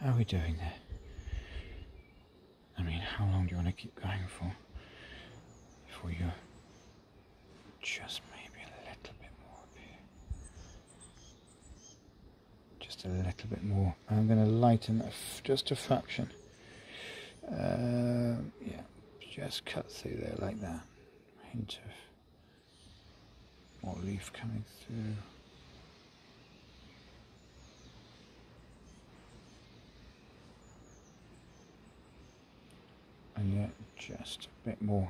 How are we doing there? I mean, how long do you want to keep going for? Before you just maybe a little bit more up here. Just a little bit more. I'm going to lighten that just a fraction. Um, yeah, just cut through there like that. Hint of more leaf coming through. And yet just a bit more.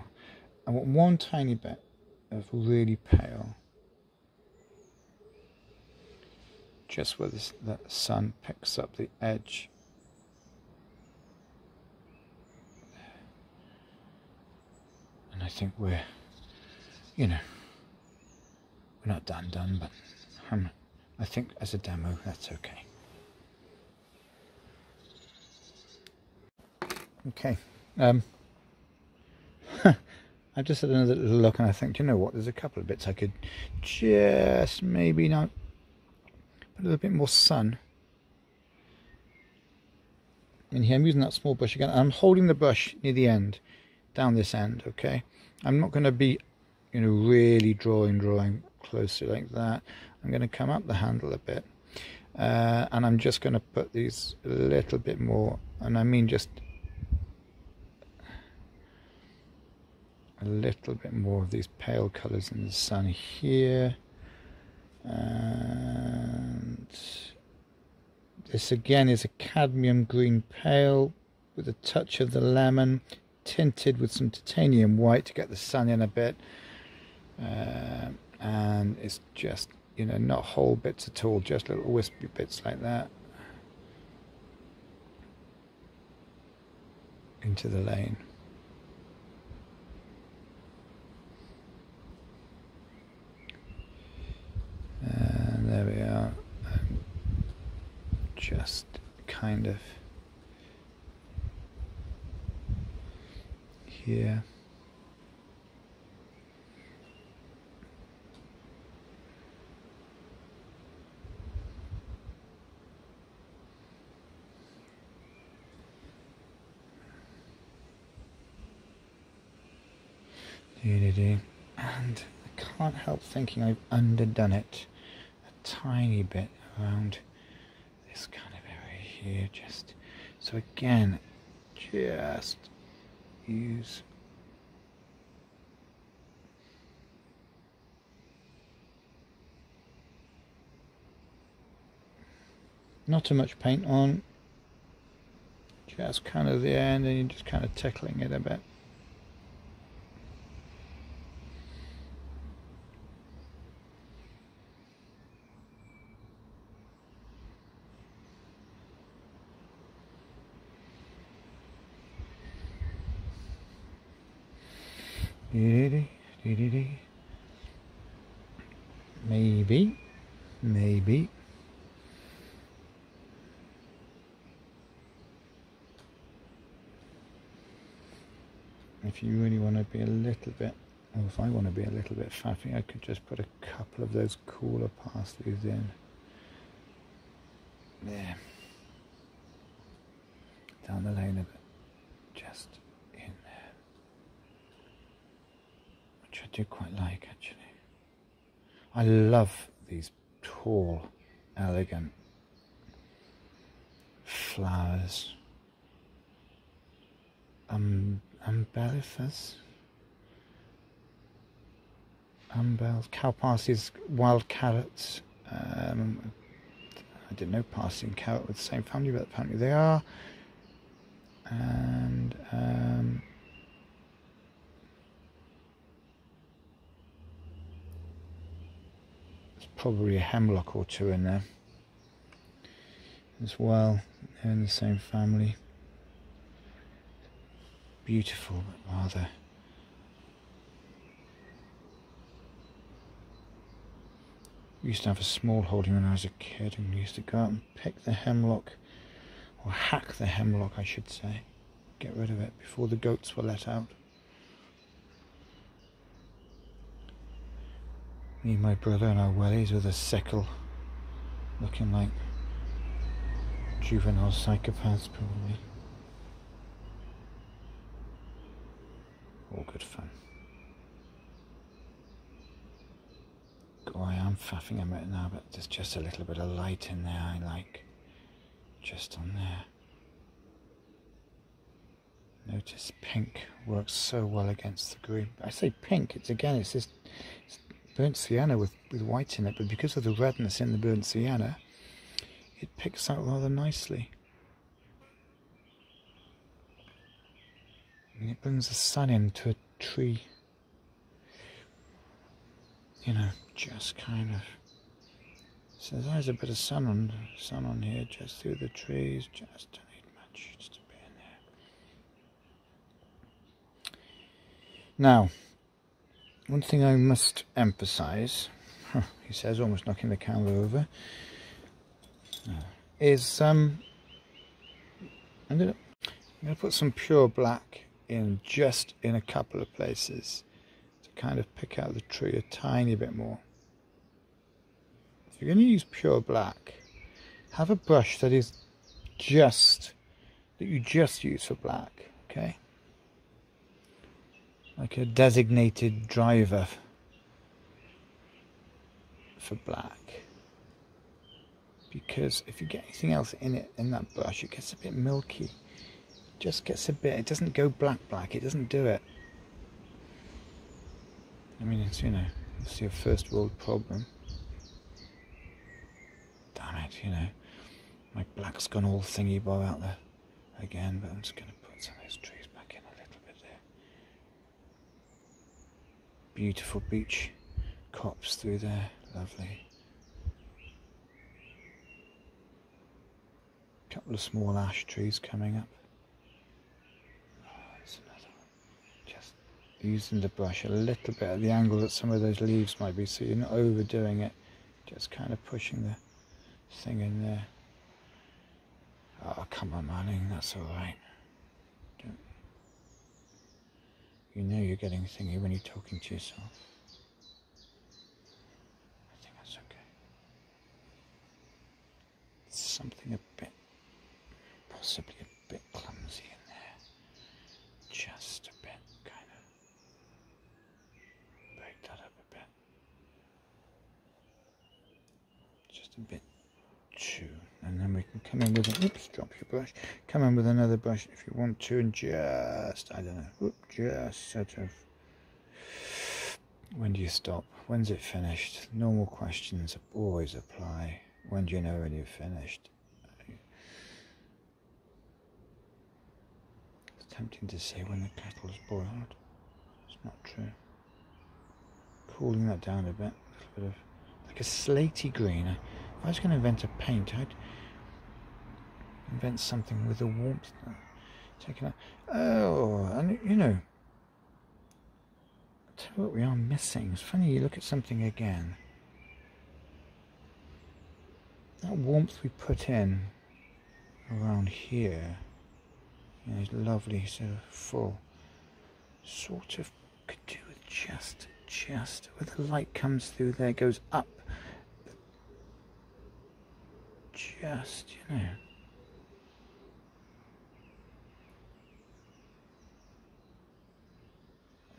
I want one tiny bit of really pale, just where this, the sun picks up the edge. And I think we're, you know, we're not done done, but um, I think as a demo that's okay. Okay. Um, I just had another little look and I think, you know what, there's a couple of bits I could just maybe not put a little bit more sun in here. I'm using that small brush again. I'm holding the brush near the end, down this end, okay? I'm not going to be, you know, really drawing, drawing closer like that. I'm going to come up the handle a bit. Uh, and I'm just going to put these a little bit more, and I mean just a little bit more of these pale colours in the sun here. And this again is a cadmium green pale with a touch of the lemon, tinted with some titanium white to get the sun in a bit. Uh, and it's just, you know, not whole bits at all, just little wispy bits like that. Into the lane. And there we are. And just kind of here. And I can't help thinking I've underdone it tiny bit around this kind of area here. Just so again, just use not too much paint on just kind of the end and you're just kind of tickling it a bit Maybe, maybe. If you really want to be a little bit, or if I want to be a little bit faffy, I could just put a couple of those cooler parsleys in. There. Down the lane a bit. Just in there. Which I do quite like actually. I love these tall, elegant flowers. Um, umbellifers. Umbels, cow parsley's wild carrots. Um, I didn't know parsley and carrot were the same family, but apparently they are. And um, probably a hemlock or two in there as well. They're in the same family. Beautiful, but rather We used to have a small holding when I was a kid, and we used to go out and pick the hemlock, or hack the hemlock, I should say, get rid of it before the goats were let out. Me, and my brother, and our wellies with a sickle, looking like juvenile psychopaths, probably. All good fun. God, I am faffing a bit now, but there's just a little bit of light in there I like. Just on there. Notice pink works so well against the green. I say pink, it's again, it's this it's burnt sienna with, with white in it, but because of the redness in the burnt sienna, it picks out rather nicely. And it brings the sun into a tree. You know, just kind of so there's a bit of sun on sun on here just through the trees, just don't need much, just a bit in there. Now, one thing I must emphasize, he says, almost knocking the camera over, is um, I'm I'm gonna put some pure black in just in a couple of places to kind of pick out the tree a tiny bit more. If you're going to use pure black, have a brush that is just that you just use for black, okay? Like a designated driver for black. Because if you get anything else in it in that brush it gets a bit milky. It just gets a bit it doesn't go black black. It doesn't do it. I mean it's you know it's your first world problem. Damn it you know. My black's gone all thingy bow out there again but I'm just to put some of those trees back in a little bit there beautiful beech copse through there lovely couple of small ash trees coming up. Oh, Just using the brush a little bit at the angle that some of those leaves might be, so you're not overdoing it. Just kind of pushing the thing in there. Oh, come on, Manning, that's all right. Don't... You know you're getting thingy when you're talking to yourself. I think that's okay. Something a bit possibly a bit clumsy in there. Just a bit, kind of. Break that up a bit. Just a bit too. And then we can come in with an, oops, drop your brush. Come in with another brush if you want to and just, I don't know, just sort of. When do you stop? When's it finished? Normal questions always apply. When do you know when you've finished? it's tempting to say when the kettle's boiled. It's not true. Cooling that down a bit, a little bit of like a slaty green. If I was going to invent a paint, I'd invent something with a warmth. Taking out. Oh, and you know, tell you what we are missing. It's funny. You look at something again. That warmth we put in around here you know, lovely, so full. Sort of could do with just, just where the light comes through there, goes up. Just, you know.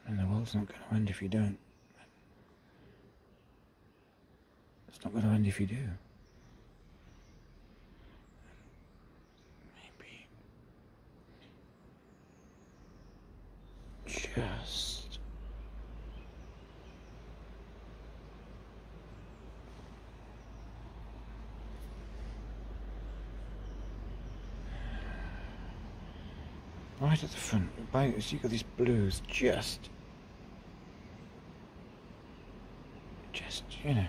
And the world's not going to end if you don't. It's not going to end if you do. just right at the front you got these blues just just you know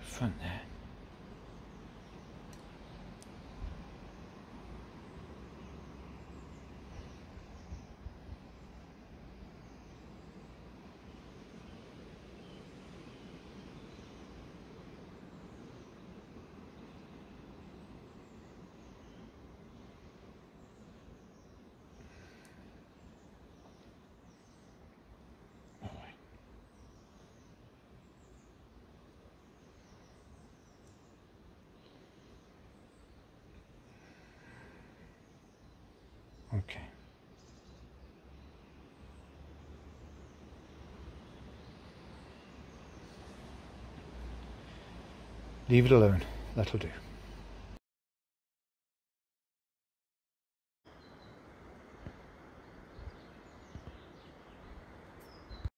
front there Okay. Leave it alone. That'll do.